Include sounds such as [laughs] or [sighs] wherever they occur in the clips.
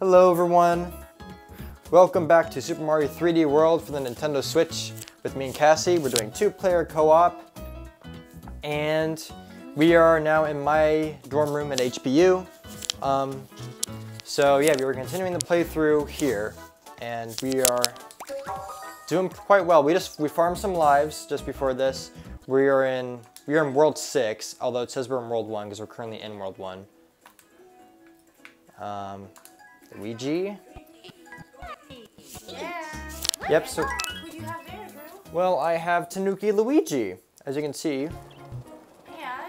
Hello everyone. Welcome back to Super Mario 3D World for the Nintendo Switch with me and Cassie. We're doing two-player co-op and we are now in my dorm room at HBU. Um, so yeah, we were continuing the playthrough here and we are doing quite well. We just we farmed some lives just before this. We are in we are in World 6, although it says we're in World 1 because we're currently in World 1. Um, Luigi. Yep, so, Who do you have there, well, I have Tanuki Luigi, as you can see,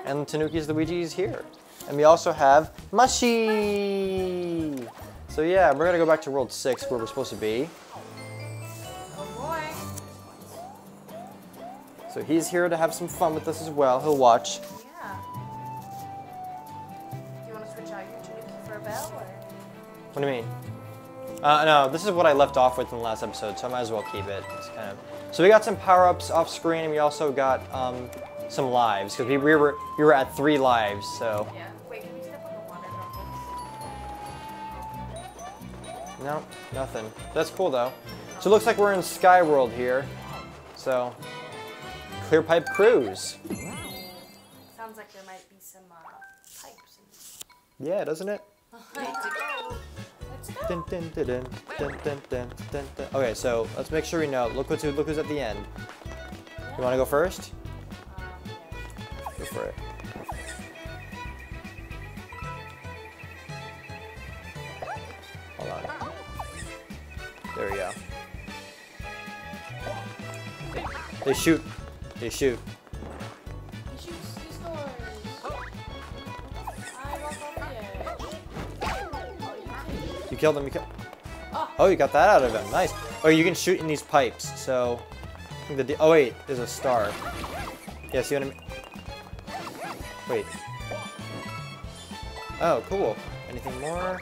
And and Tanuki's Luigi is here. And we also have Mushy! So yeah, we're gonna go back to World 6 where we're supposed to be. oh boy. So he's here to have some fun with us as well. He'll watch. What do you mean? Uh, no, this is what I left off with in the last episode, so I might as well keep it. It's kind of... So we got some power-ups off screen, and we also got um, some lives, because we, we, were, we were at three lives, so... Yeah. Wait, can we step on the water droplets? No, nothing. That's cool, though. So it looks like we're in Sky World here. So, Clear Pipe Cruise. Sounds like there might be some uh, pipes. In Yeah, doesn't it? [laughs] Okay, so let's make sure we know. Look who's, look who's at the end. You want to go first? Go for it. Hold on. There we go. They shoot. They shoot. You killed him. You killed. Oh. You got that out of him. Nice. Oh, you can shoot in these pipes. So, the oh wait, there's a star. Yeah, see what I mean? Wait. Oh, cool. Anything more?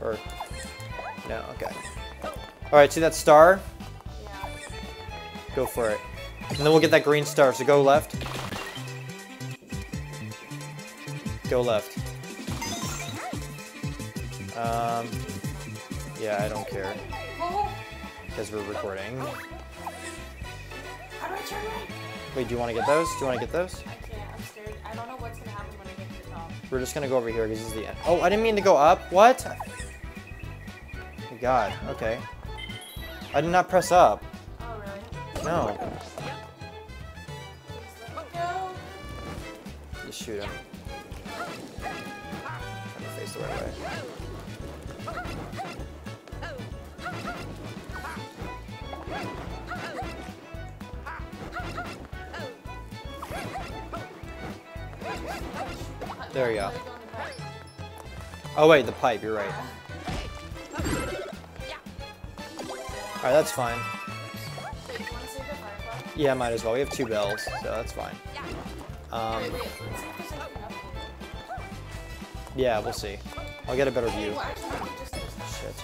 Or no? Okay. All right. See that star? Go for it. And then we'll get that green star. So go left. Go left. Um. Yeah, I don't care because we're recording. how do I turn right? Wait, do you want to get those? Do you want to get those? I can't. I'm scared. I don't know what's gonna happen when I get to the top. We're just gonna go over here because this is the end. Oh, I didn't mean to go up. What? Oh, God. Okay. I did not press up. Oh, really? No. Please let me go. Just shoot him. To face the right way. There you go. Oh wait, the pipe, you're right. Alright, that's fine. Yeah, might as well. We have two bells, so that's fine. Um, yeah, we'll see. I'll get a better view. Shit.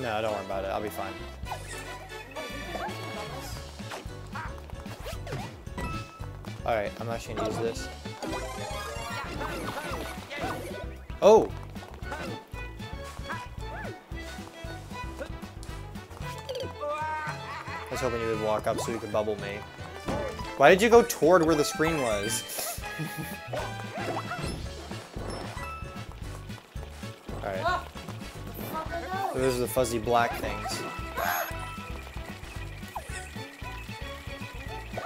No, don't worry about it. I'll be fine. Alright, I'm actually gonna use this. Oh. I was hoping you would walk up so you could bubble me. Why did you go toward where the screen was? [laughs] Alright. Those are the fuzzy black things.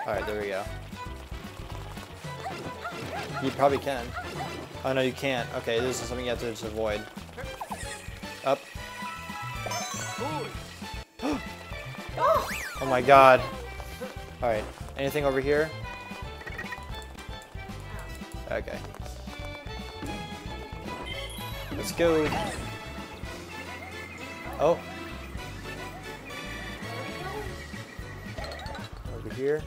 Alright, there we go. You probably can. Oh no, you can't. Okay, this is something you have to just avoid. Up. [gasps] oh my god. Alright, anything over here? Okay. Let's go. Oh. Over here.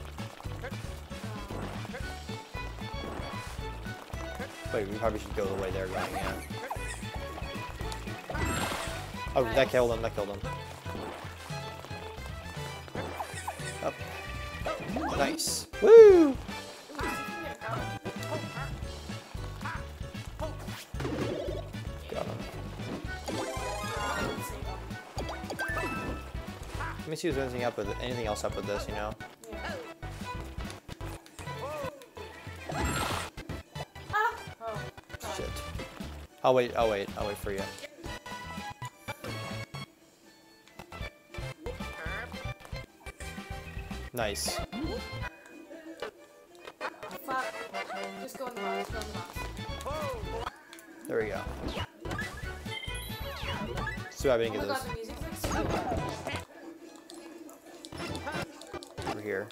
Wait, we probably should go the way they're going, yeah. Oh, that killed him, that killed him. Up. Nice. Woo! Got him. Let me see if there's anything up with anything else up with this, you know? I'll wait, I'll wait, I'll wait for you. Nice. Fuck. Just go in the box. Go in the box. There we go. So I didn't get this god, the music's like so good. over here.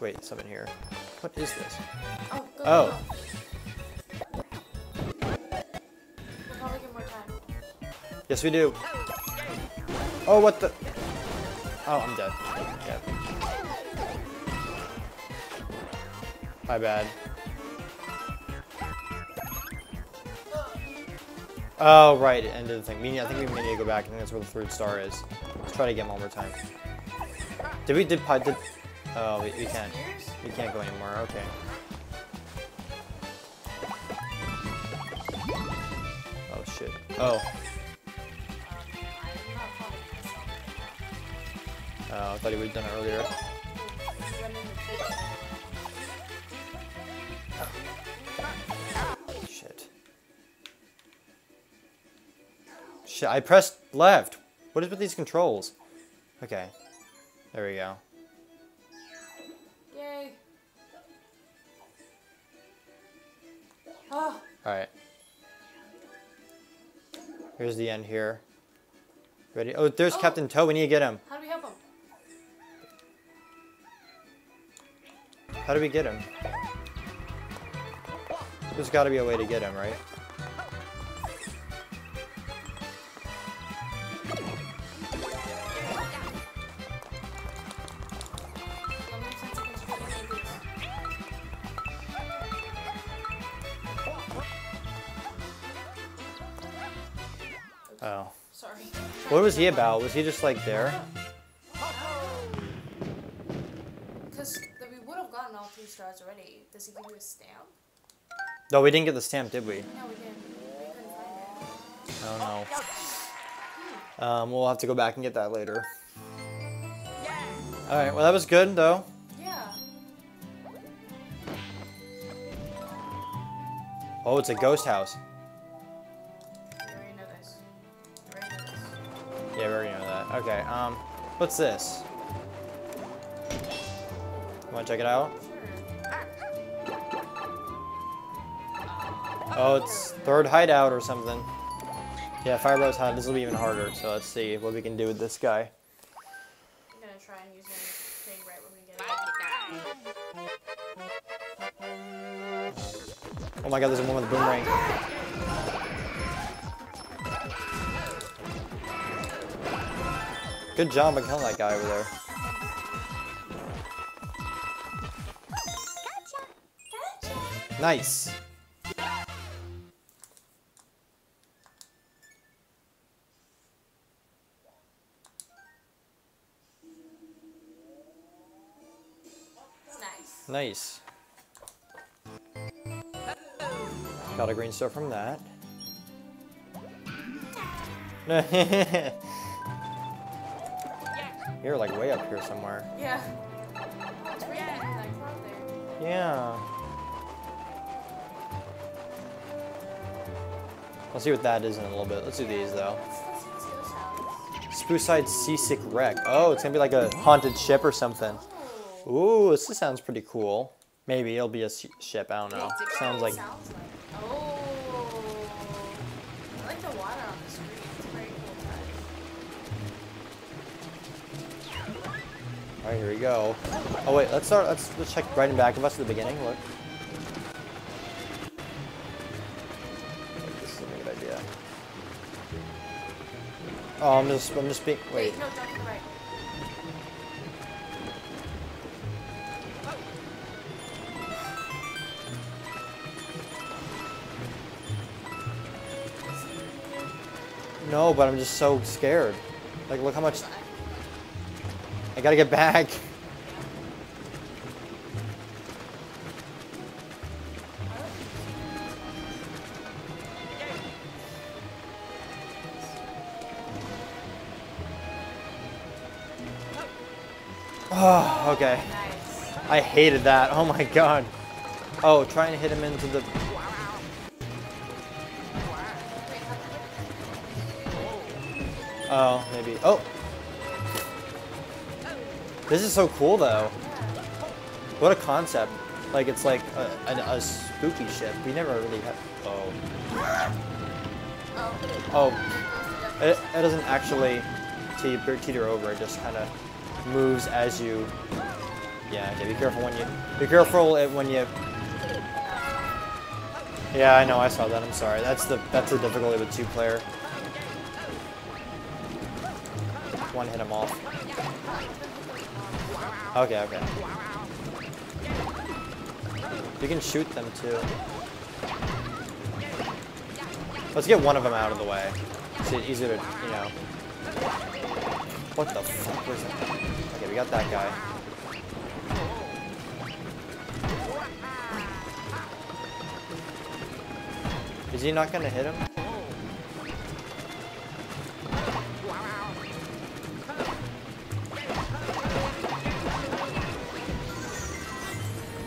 Wait, something here. What is this? Oh, Yes, we do. Oh, what the? Oh, I'm dead. Dead. My bad. Oh, right, it ended the thing. I think we need to go back. I think that's where the third star is. Let's try to get one more time. Did we, did, did, oh, we, we can't. We can't go anymore, okay. Oh, shit. Oh, oh, I thought he would have done it earlier. now. Because I'm in the kitchen. Shit. Shit, I pressed left. What is with these controls? Okay. There we go. Yay. Ah. Oh, Alright. Here's the end here. Ready? Oh, there's Oh. Captain Toad. We need to get him. How do we help him? How do we get him? There's got to be a way to get him, right? Let me take 10 seconds to figure out this. Oh. Sorry. What was he about? Was he just like there? Already. Does he give you a stamp? No, we didn't get the stamp, did we? No, we didn't. We couldn't find it. Oh no. Um, we'll have to go back and get that later. Yeah. Alright, well that was good though. Yeah. Oh, it's a ghost house. We already know this. We already know this. Yeah, we already know that. Okay, um, what's this? Wanna check it out? Oh, it's third hideout or something. Yeah, Firebow's hot. This will be even harder, so let's see what we can do with this guy. I'm gonna try and use one thing right when we get it. Oh my god, there's a one with a boomerang. Good job on killing that guy over there. Nice. Nice. Got a green star from that. [laughs] You're like way up here somewhere. Yeah. It's weird that that cloud there. Yeah. Let's see what that is in a little bit. Let's do these though. Let's, let's see this ghost house. Spooky Seasick Wreck. Oh, it's gonna be like a haunted ship or something. Oh. Ooh, this sounds pretty cool. Maybe it'll be a ship. I don't know. Sounds like. Sounds like. Oh. I like the water on the screen. It's a very cool touch. All right, here we go. Oh wait, let's start. Let's, let's check right in back of us at the beginning. Look. This is a good idea. Oh, I'm just. I'm just being. Wait. Wait, no, No, but I'm just so scared. Like, look how much. I gotta get back. Oh, okay. I hated that. Oh my god. Oh, trying to hit him into the. Oh. This is so cool though. What a concept. Like, it's like a, a, spooky ship. We never really have. Oh. Oh. It, it doesn't actually teeter, over, it just kind of moves as you. Yeah, okay, be careful when you. Be careful when you. Yeah, I know, I saw that, I'm sorry. That's the that's the difficulty with two One hit him off. Okay, okay. You can shoot them too. Let's get one of them out of the way. It's easier to, you know. What the fuck was that? Okay, we got that guy. Is he not gonna hit him?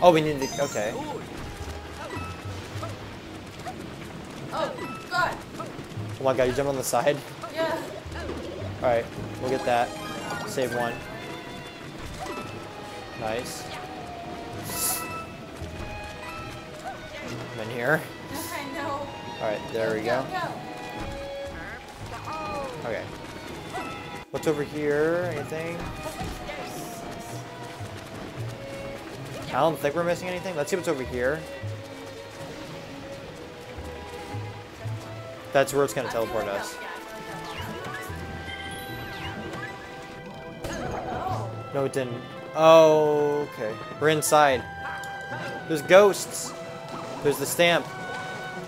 Oh, we need to. Okay. Oh, God. Oh my god, you jump on the side? Yeah. Alright, we'll get that. Save one. Nice. I'm in here. I know. Alright, there we go. Go. Okay. What's over here? Anything? I don't think we're missing anything. Let's see what's over here. That's where it's gonna teleport us. No, it didn't. Oh, okay. We're inside. There's ghosts. There's the stamp.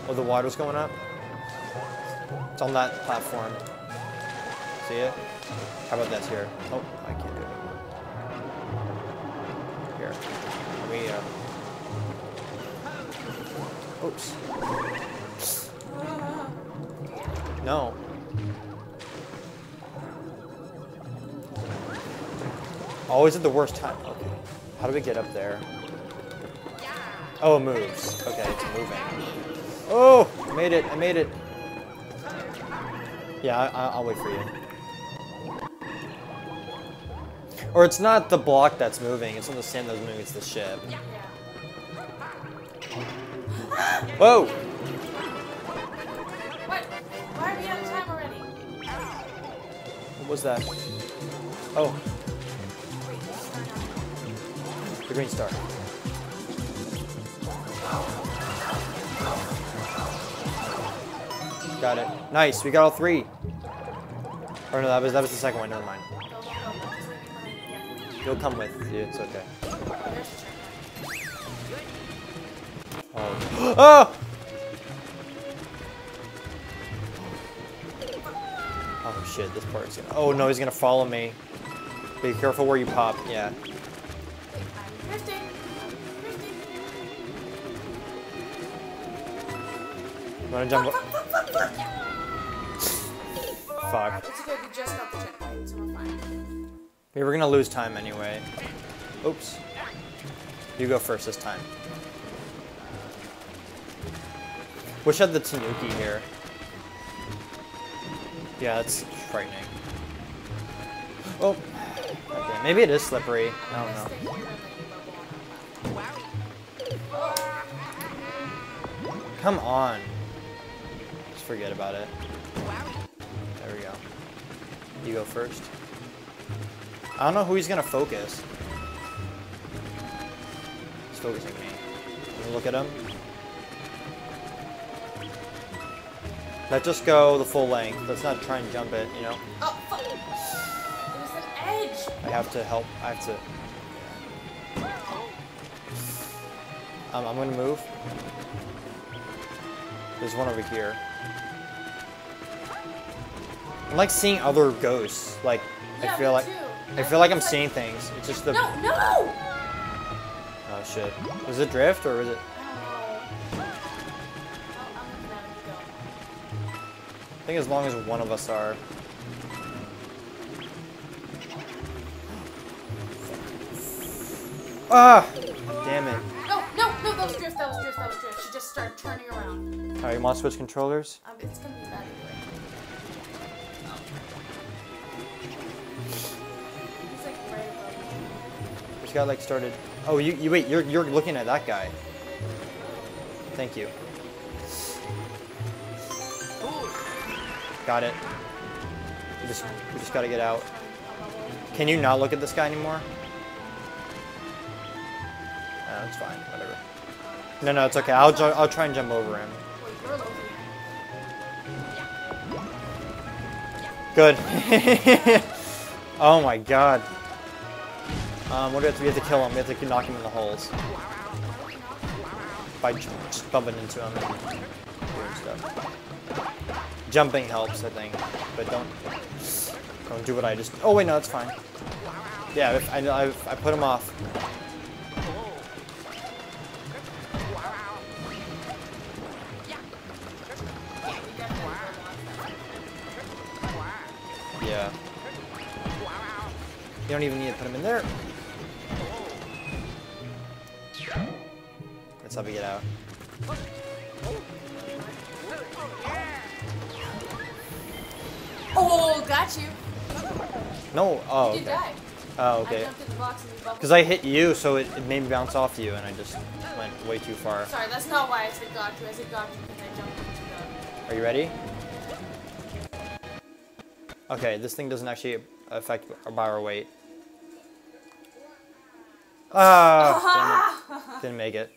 Oh, the water's going up. It's on that platform. See it? How about this here? Oh, I can't Oops. No. Oh, Always at the worst time. Okay. How do we get up there? Oh, it moves. Okay, it's moving. Oh, I made it. I made it. Yeah, I, I- I'll wait for you. Or it's not the block that's moving. It's not the sand that's moving. It's the ship. Whoa! What? Why are we out of time already? What was that? Oh, Wait, let's start now. the green star. Got it. Nice. We got all three. Or no, that was that was the second one. Never mind. Yeah. You'll come with you. It's okay. Oh. oh! Shit, this part's gonna. Oh no, he's gonna follow me. Be careful where you pop. Yeah. I'm drifting. Drifting. You wanna jump? Fuck, fuck. We were gonna lose time anyway. Oops. You go first this time. Wish I had the Tanuki here. Yeah, that's frightening. Oh. Okay, maybe it is slippery. I don't know. Come on. Just forget about it. There we go. You go first. I don't know who he's gonna focus. He's focusing me look at him. Let's just go the full length. Let's not try and jump it, you know? Oh, fuck. It was an edge. I have to help. I have to. Um, I'm gonna move. There's one over here. I like seeing other ghosts. Like, Yeah, I feel like too. I feel like I'm seeing things. It's just the. No, no! Oh shit. Was it drift or was it? Think as long as one of us are. Ah! Damn it. No, no, no, that was drift, that was drift, that was drift. She just started turning around. Alright, you want to switch controllers? Um, it's gonna be bad anyway. He's like right above me. This guy like started. Oh, you, you wait. You're you're looking at that guy. Thank you. Got it. We just we just gotta get out. Can you not look at this guy anymore? No, it's fine. Whatever. No, no, it's okay. I'll I'll try and jump over him. Good. [laughs] oh my god. Um, what do we have to? We have to kill him. We have to knock him in the holes by just bumping into him and doing stuff. Jumping helps, I think, but don't don't do what I just. Oh wait, no, that's fine. Yeah, if I I, I put him off. Yeah. You don't even need to put him in there. That's how we get out. Got you. No. Oh, You okay. Oh, okay. jumped in the box and you bumped. Because I hit you, so it, it made me bounce off you, and I just went way too far. Sorry, that's not why I said got you. I said got you because I jumped into the... Are you ready? Okay, this thing doesn't actually affect by our weight. Ah, damn it. [laughs] Didn't make it.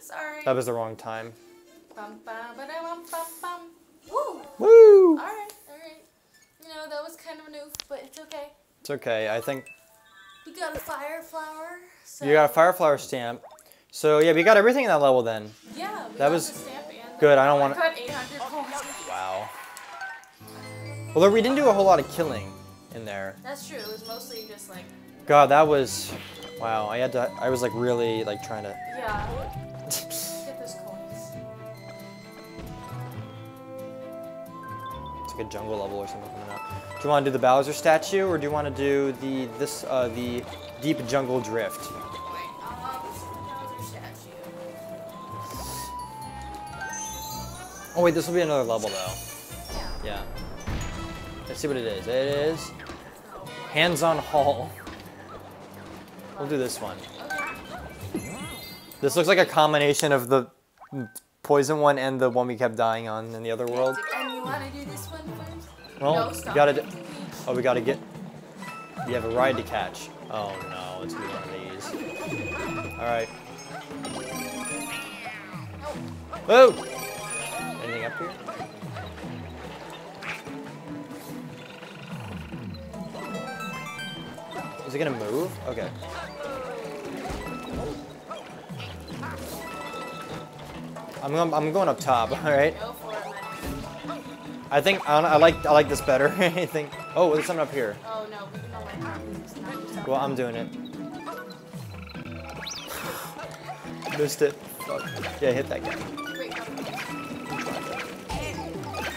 Sorry. That was the wrong time. Bum, bum, ba-da, bum, bum, bum. Woo. Woo! All right, all right. You know that was kind of noof, but it's okay. It's okay. I think We got a fire flower. So you got a fire flower stamp. So yeah, we got everything in that level then. Yeah, we That got was the stamp and good, I don't 800 points. Wow. Well, we didn't do a whole lot of killing in there. That's true. It was mostly just like, God, that was wow. I had to. I was like really like trying to. yeah, [laughs] like a jungle level or something coming up. Do you want to do the Bowser statue, or do you want to do the this uh, the deep jungle drift? Wait, this is the Bowser statue. Oh wait, this will be another level though. Yeah. Yeah. Let's see what it is. It is hands-on Hall. We'll do this one. This looks like a combination of the poison one and the one we kept dying on in the other world. And you want to do this one? Well, no, we gotta. Oh, we gotta get. You have a ride to catch. Oh no, it's gonna be one of these. All right. Whoa! Anything up here? Is it gonna move? Okay. I'm going, I'm going up top. [laughs] All I think I, I like I like this better. [laughs] I think. Oh, there's something up here. Oh no, we can only have this. Not. Well, I'm doing it. [sighs] Missed it. Yeah, hit that guy.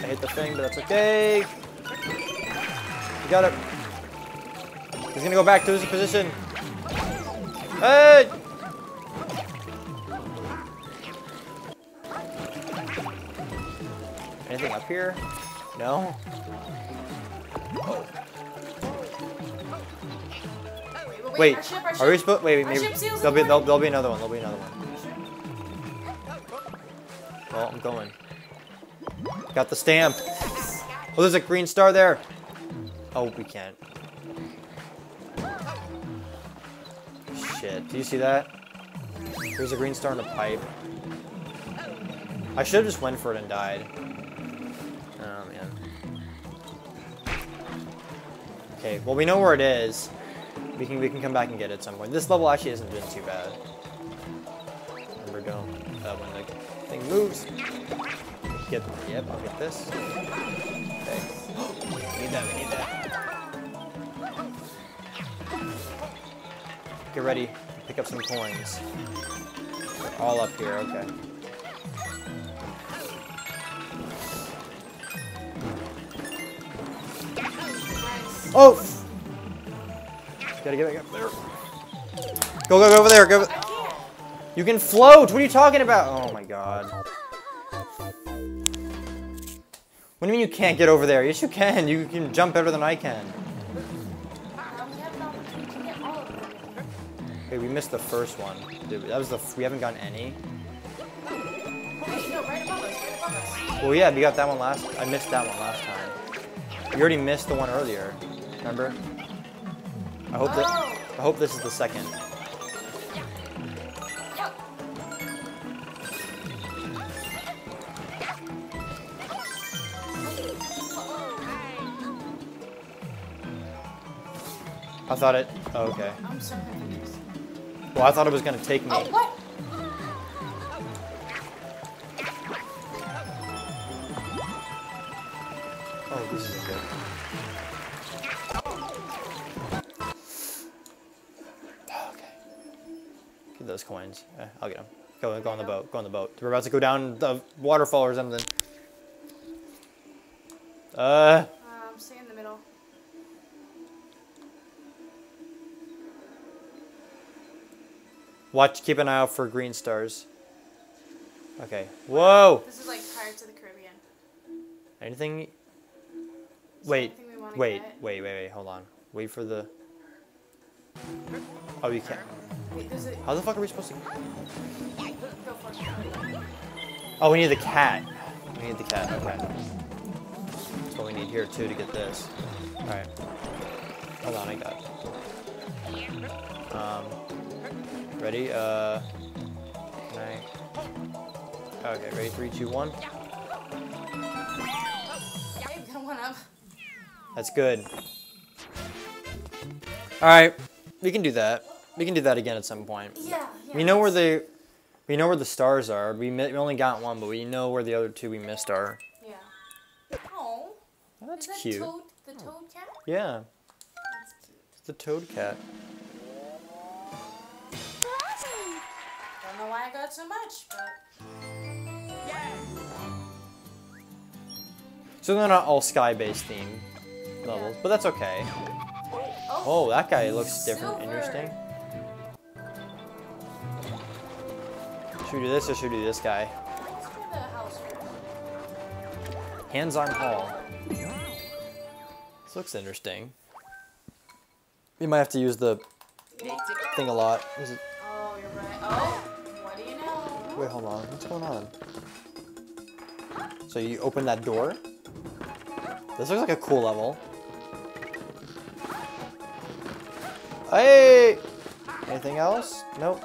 I hit the thing, but that's okay. You got it. He's gonna go back to his position. Hey! Anything up here? No? Wait, Wait, our ship, our are we supposed? Wait, wait, maybe there'll be there'll, there'll be another one. There'll be another one. Well, I'm going. Got the stamp. Oh, there's a green star there. Oh, we can't. Shit, do you see that? There's a green star in a pipe. I should have just went for it and died. Okay, well, we know where it is. We can we can come back and get it at some point. This level actually isn't doing too bad. Remember, don't uh, when the thing moves. Get yep, I'll get this. Okay. We [gasps] need that. We need that. Get ready. Pick up some coins. They're all up here. Okay. Oh! Gotta get back up there. Go, go, go over there. Go. You can float. What are you talking about? Oh my god. What do you mean you can't get over there? Yes, you can. You can jump better than I can. Okay, we missed the first one. That was the. We haven't gotten any. Well, yeah, we got that one last. I missed that one last time. We already missed the one earlier. Remember? I hope that. I hope this is the second. I thought it. Oh, okay. Well, I thought it was gonna take me. Oh, this isn't good. Those coins. Eh, I'll get them. Go, go on the boat. Go on the boat. We're about to go down the waterfall or something. Uh, Um, stay in the middle. watch. Keep an eye out for green stars. Okay. Whoa. This is like Pirates of the Caribbean. Anything? Wait. anything Wait. get? Wait. Wait. Wait. Hold on. Wait for the. Oh, you can't. How the fuck are we supposed to? Oh, we need the cat. We need the cat. Okay. That's what we need here too to get this. All right. Hold on, I got. it. Um. Ready? Uh. Can I? Okay. Ready? Three, two, one. Okay, got one up. That's good. All right. We can do that. We can do that again at some point. Yeah, yeah. We know where the. We know where the stars are. We, we only got one, but we know where the other two we missed are. Yeah. Oh. Oh, that's that cute. Toad, the oh. toad cat? Yeah, That's cute. it's the toad cat. Don't know why I got so much, but So they're not all sky-based themed levels, but that's okay. oh, Oh, that guy looks different, Silver. interesting. Should we do this or should we do this guy? first. Hands-on Paul. This looks interesting. You might have to use the thing a lot. Oh, you're right. Oh, what do you know? Wait, hold on. What's going on? So you open that door? This looks like a cool level. Hey! Anything else? Nope.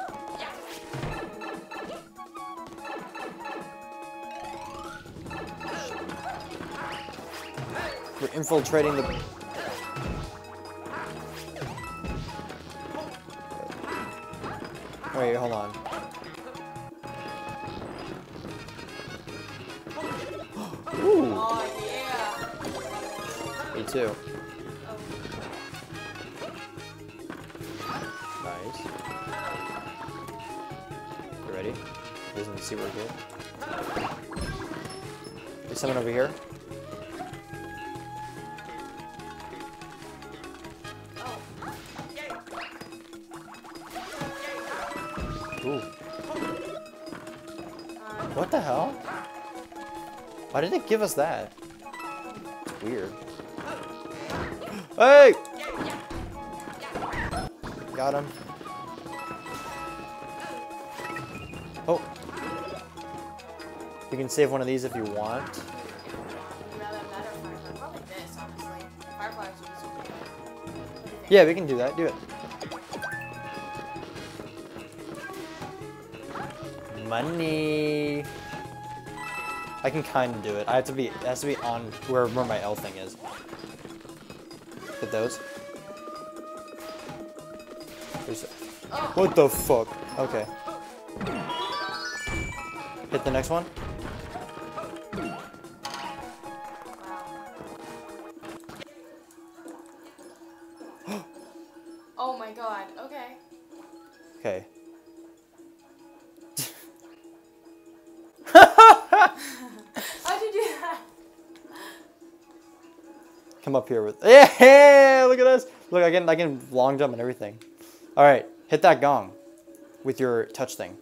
Infiltrating the. Wait, hold on. [gasps] Ooh, Oh, yeah. me too. Nice. You ready? Doesn't see where we go. There's someone over here. Um, What the hell? Why did it give us that? Weird. Hey! Got him. Oh. You can save one of these if you want. Yeah, we can do that. Do it. Money. I can kind of do it. I have to be. It has to be on where where my L thing is. Get those. There's, what the fuck? Okay. Hit the next one. [gasps] oh my god, okay. Okay. Come up here with. [laughs] Yeah! Look at us. Look, I can I can long jump and everything. All right. Hit that gong with your touch thing.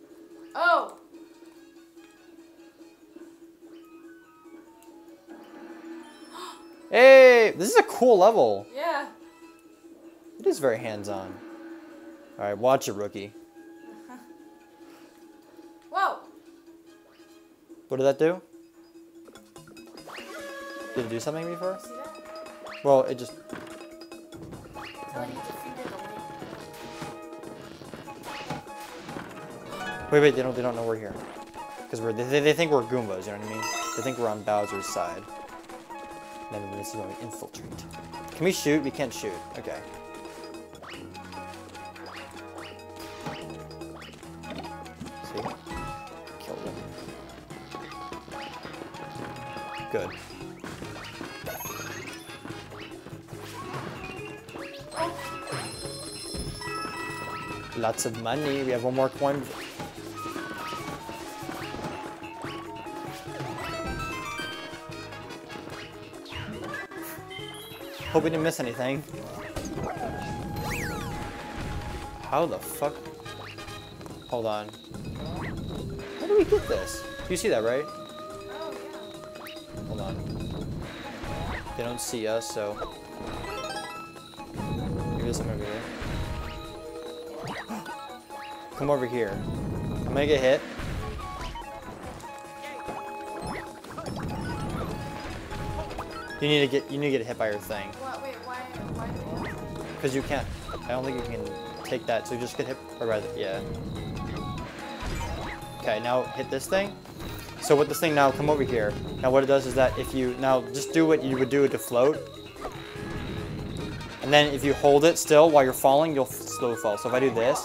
Oh! [gasps] Hey, this is a cool level. Yeah. It is very hands-on. All right, watch it, rookie. [laughs] Whoa! What did that do? Did it do something before? Well, it just. Wait, wait. They don't. They don't know we're here. Because we're. They, they think we're Goombas. You know what I mean? They think we're on Bowser's side. And then this is when we infiltrate. Can we shoot? We can't shoot. Okay. See? Killed him. Good. Lots of money. We have one more coin. Hope we didn't miss anything. How the fuck? Hold on. How do we get this? You see that, right? Hold on. They don't see us, so. Maybe there's something over here. Come over here. I'm gonna get hit. You need to get you need to get hit by your thing. What, wait, why, why. Because you can't. I don't think you can take that, so you just get hit. Or rather, yeah. Okay, now hit this thing. So with this thing now, come over here. Now what it does is that if you now just do what you would do to float, and then if you hold it still while you're falling, you'll slow fall. So if I do this,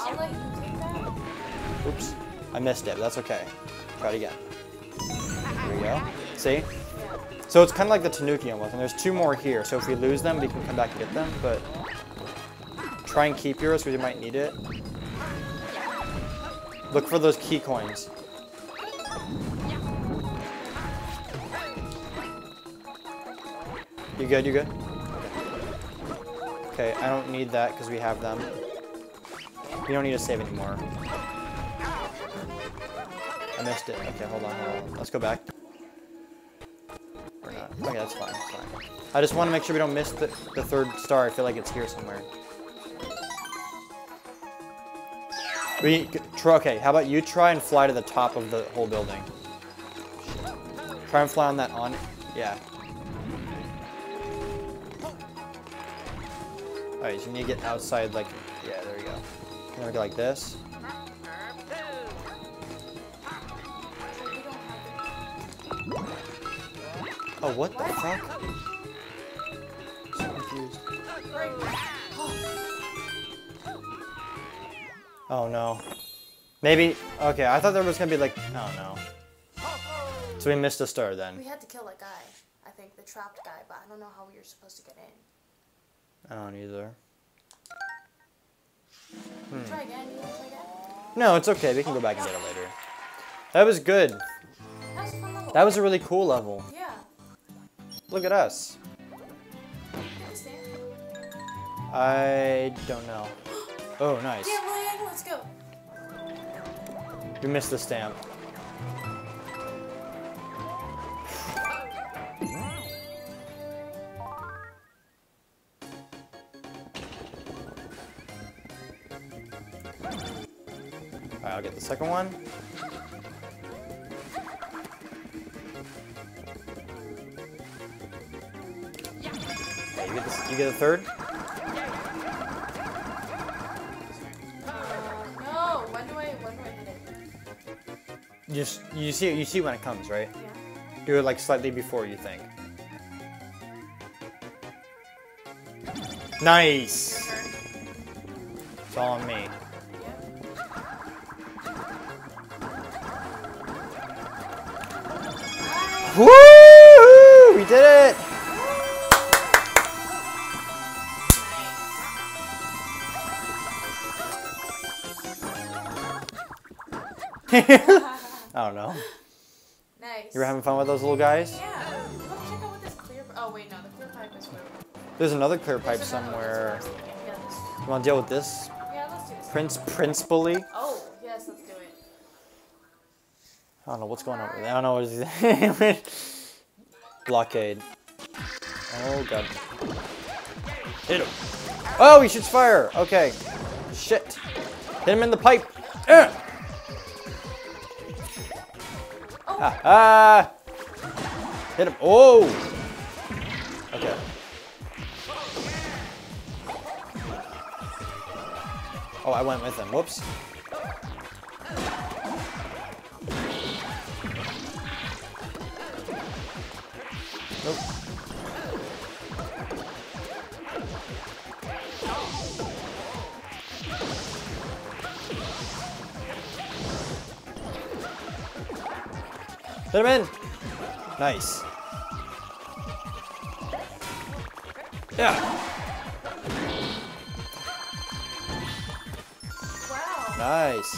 I missed it. But that's okay. Try it again. There we go. See? So it's kind of like the Tanuki almost, and there's two more here. So if we lose them, we can come back and get them. But try and keep yours because you might need it. Look for those key coins. You good? You good? Okay, I don't need that because we have them. We don't need to save anymore. Missed it. Okay, hold on, hold on. Let's go back. Or not. Okay, that's fine, that's fine. I just want to make sure we don't miss the, the third star. I feel like it's here somewhere. We try, okay, how about you try and fly to the top of the whole building? Try and fly on that on. Yeah. Alright, so you need to get outside, like, yeah, there we go. You're gonna go like this. Oh, what the fuck? So confused. Oh no. Maybe, okay, I thought there was gonna be like, oh no. So we missed a star then. We had to kill that guy. I think the trapped guy, but I don't know how we were supposed to get in. I don't either. Hmm. Try again. You wanna try again? No, it's okay, we can go back and get it later. That was good. That was a fun level. That was a really cool level. Yeah. Look at us. Get the stamp. I don't know. Oh, nice. Yeah, let's go. We missed the stamp. Alright, I'll get the second one. I get a third? just you see you see when it comes, right? Yeah. Do it like slightly before you think. Nice. It's all on me. Woo! Nice. You were having fun with those little guys? Yeah. Let's check out what this clear. Oh wait, no, the clear pipe is where. There's another clear pipe There's somewhere. that's what I was thinking. Yeah. You want to deal with this? Yeah, let's do this. Prince Principally. Oh, yes, let's do it. I don't know what's going on with that. I don't know what is [laughs] Blockade. Oh god. Hit him. Oh, he shoots fire. Okay. Shit. Hit him in the pipe. Ugh. Ah. [laughs] Hit him. Oh. Okay. Oh, I went with him. Whoops. Hit him in. Nice. Yeah. wow. Nice.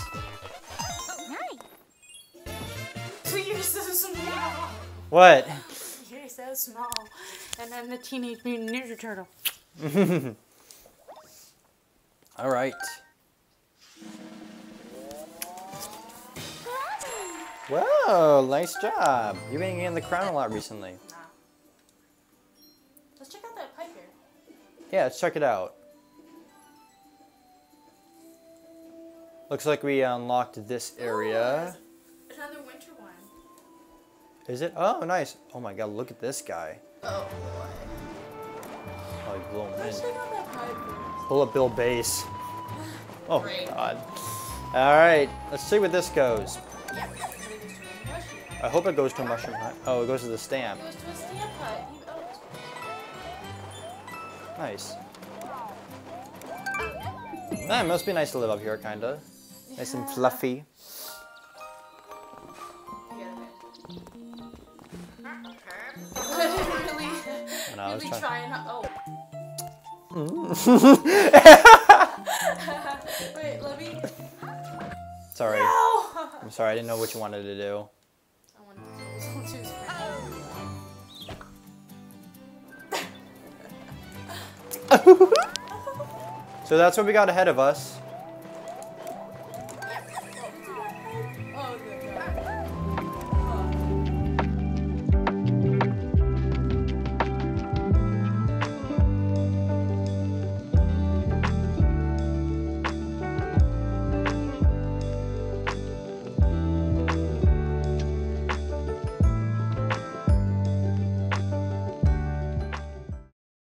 You're so small. What? You're so small. And then the Teenage Mutant Ninja Turtle. [laughs] All right. Whoa, nice job. You've been getting the crown a lot recently. Nah. Let's check out that pipe here. Yeah, let's check it out. Looks like we unlocked this oh, area. Another winter one. Is it? Oh, nice. Oh my god, look at this guy. Oh boy. Oh, blow him Let's in. check out that pipe up Bill Base. [sighs] Oh Great. god. All right, let's see where this goes. Yep. I hope it goes to a mushroom hut. Oh, it goes to the stamp. It goes to a stamp hut. You- Oh, Nice. That must be nice to live up here, kinda. Nice and fluffy. Really, And I was really trying. trying. Oh. Mm. [laughs] Wait, let me. Sorry. No! I'm sorry, I didn't know what you wanted to do. [laughs] So that's what we got ahead of us.